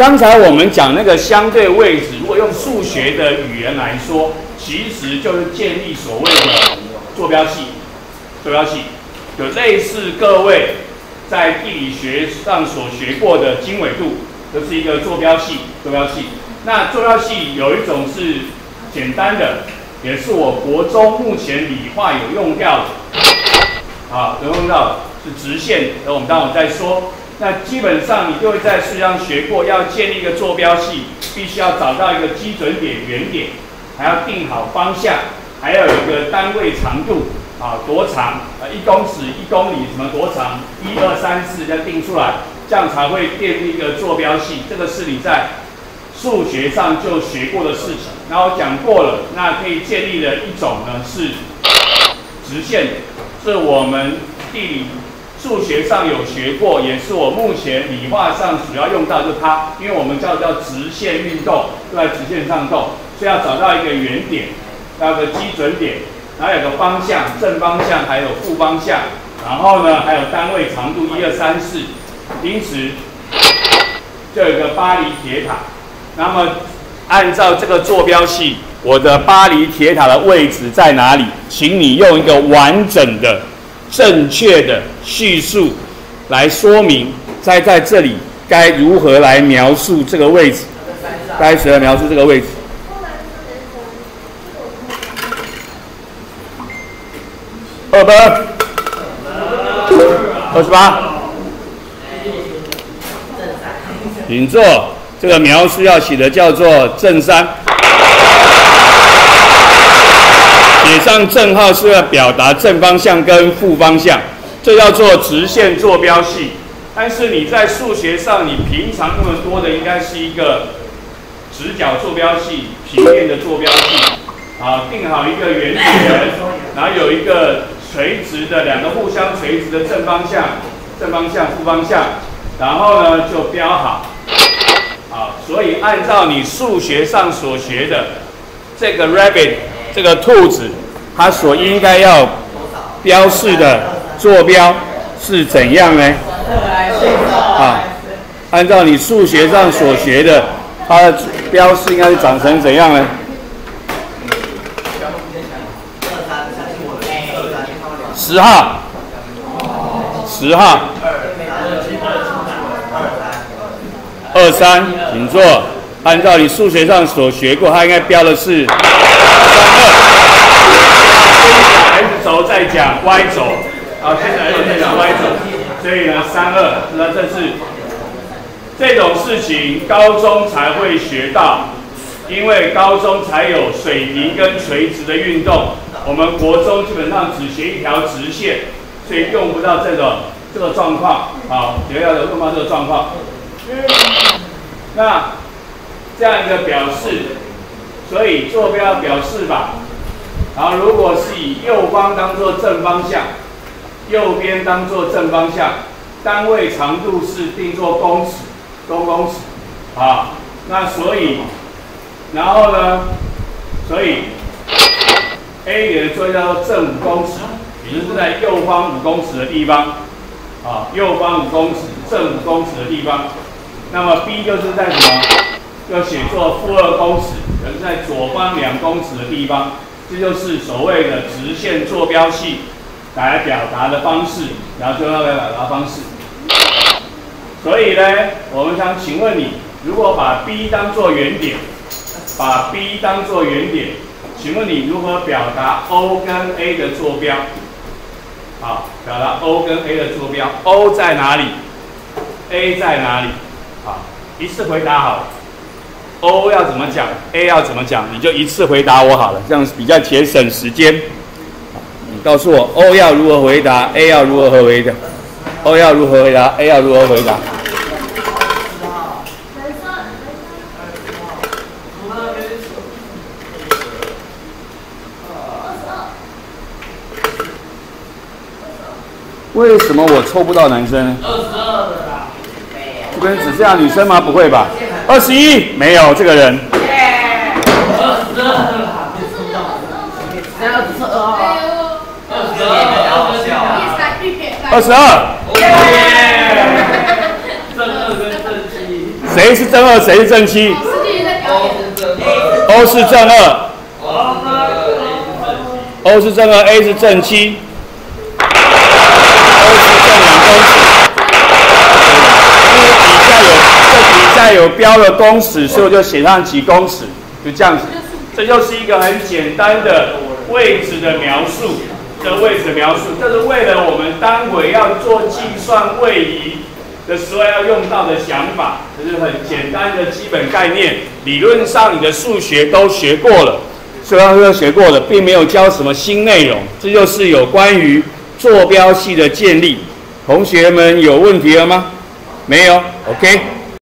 刚才我们讲那个相对位置，如果用数学的语言来说，其实就是建立所谓的坐标系。坐标系有类似各位在地理学上所学过的经纬度，就是一个坐标系。坐标系，那坐标系有一种是简单的，也是我国中目前理化有用掉的，啊，有用到是直线。等我们待会再说。那基本上你就会在数学上学过，要建立一个坐标系，必须要找到一个基准点、原点，还要定好方向，还要有一个单位长度，啊，多长？啊，一公尺、一公里，什么多长？一二三四要定出来，这样才会建立一个坐标系。这个是你在数学上就学过的事情。然后讲过了，那可以建立的一种呢是直线，是我们地理。数学上有学过，也是我目前理化上主要用到，就是它，因为我们叫叫直线运动，都在直线上动，所以要找到一个原点，要个基准点，然后有个方向，正方向还有负方向，然后呢还有单位长度一二三四，因此就有个巴黎铁塔。那么按照这个坐标系，我的巴黎铁塔的位置在哪里？请你用一个完整的。正确的叙述来说明，在在这里该如何来描述这个位置？该如何描述这个位置？二分，二十八。请坐。这个描述要写的叫做正三。写上正号是要表达正方向跟负方向，这叫做直线坐标系。但是你在数学上，你平常用的多的应该是一个直角坐标系、平面的坐标系。啊，定好一个圆点，然后有一个垂直的两个互相垂直的正方向、正方向、负方向，然后呢就标好。好，所以按照你数学上所学的这个 rabbit。这个兔子，它所应该要标示的坐标是怎样呢？啊，按照你数学上所学的，它的标示应该是长成怎样呢？十号，十号，二三，请坐。按照你数学上所学过，它应该标的是。X 轴再讲 Y 轴，好，现在又在讲 Y 轴，所以呢，三二，那这是这种事情高中才会学到，因为高中才有水平跟垂直的运动，我们国中基本上只学一条直线，所以用不到这个这个状况，好，学校的用到这个状况。那这样一个表示。所以坐标表示法，然后如果是以右方当做正方向，右边当做正方向，单位长度是定做公尺，公公尺，啊，那所以，然后呢，所以 A 点的坐标正五公尺，也就是在右方五公尺的地方，啊，右方五公尺，正五公尺的地方，那么 B 就是在什么？要写作负二。方两公尺的地方，这就是所谓的直线坐标系来表达的方式，然后就那个表达方式。所以呢，我们想请问你，如果把 B 当做原点，把 B 当做原点，请问你如何表达 O 跟 A 的坐标？好，表达 O 跟 A 的坐标，O 在哪里？A 在哪里？好，一次回答好。O 要怎么讲，A 要怎么讲，你就一次回答我好了，这样比较节省时间。你告诉我 O 要如何回答，A 要如何回答？O 要如何回答，A 要如何回答？为什么我抽不到男生？二十二的啦。这边只剩下女生吗？不会吧？二十一没有这个人。二十二，二十二。正二跟正七。谁是正二，谁是正七？O 是正二，O 是正二，A 是正七，O 是正两公尺。有标了公尺，所以我就写上几公尺，就这样子。这就是一个很简单的位置的描述。的位置描述，这是为了我们待会要做计算位移的时候要用到的想法，这是很简单的基本概念。理论上你的数学都学过了，虽然说学过了，并没有教什么新内容。这就是有关于坐标系的建立。同学们有问题了吗？没有？OK。